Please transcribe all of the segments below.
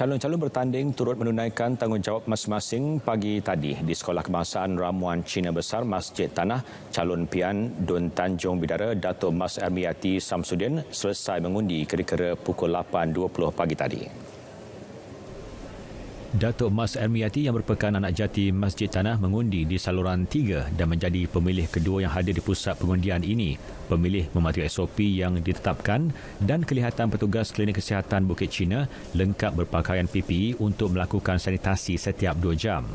calon-calon bertanding turut menunaikan tanggungjawab masing-masing pagi tadi di Sekolah Kebangsaan Ramuan Cina Besar Masjid Tanah. Calon pian Dun Tanjung Bidara Datuk Mas Ermiati Samsudin selesai mengundi kira-kira pukul 8.20 pagi tadi. Datuk Mas Ermiati yang merupakan anak jati Masjid Tanah mengundi di saluran 3 dan menjadi pemilih kedua yang hadir di pusat pengundian ini. Pemilih mematuhi SOP yang ditetapkan dan kelihatan petugas klinik kesihatan Bukit Cina lengkap berpakaian PPE untuk melakukan sanitasi setiap 2 jam.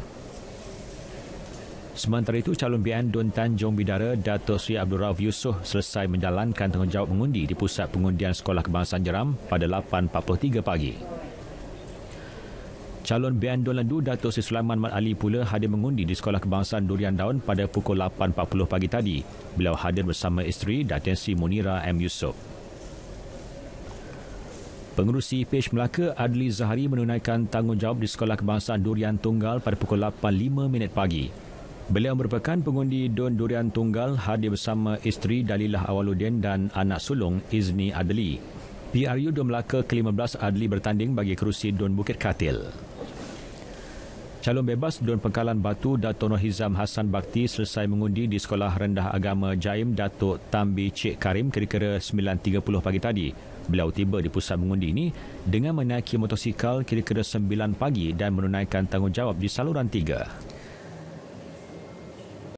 Sementara itu, calon BN Dun Tanjung Bidara Datuk Sri Abdul Rauf Yusof selesai menjalankan tanggungjawab mengundi di Pusat Pengundian Sekolah Kebangsaan Jeram pada 8.43 pagi. Calon BN Don Lendu Datuk Sri Sulaiman Mat Ali pula hadir mengundi di Sekolah Kebangsaan Durian Daun pada pukul 8.40 pagi tadi. Beliau hadir bersama isteri Datin Sri Munira M. Yusof. Pengurusi Pej Melaka Adli Zahari menunaikan tanggungjawab di Sekolah Kebangsaan Durian Tunggal pada pukul 8.05 minit pagi. Beliau merupakan pengundi Don Durian Tunggal hadir bersama isteri Dalilah Awaludin dan anak sulung Izni Adli. PRU Don Melaka ke-15 Adli bertanding bagi kerusi Don Bukit Katil. Calon bebas Dun Pengkalan Batu Dato' Nur Hizam Hassan Bakti selesai mengundi di Sekolah Rendah Agama Jaim Datuk Tambi Cik Karim kira-kira 9.30 pagi tadi. Beliau tiba di pusat mengundi ini dengan menaiki motosikal kira-kira 9 pagi dan menunaikan tanggungjawab di saluran 3.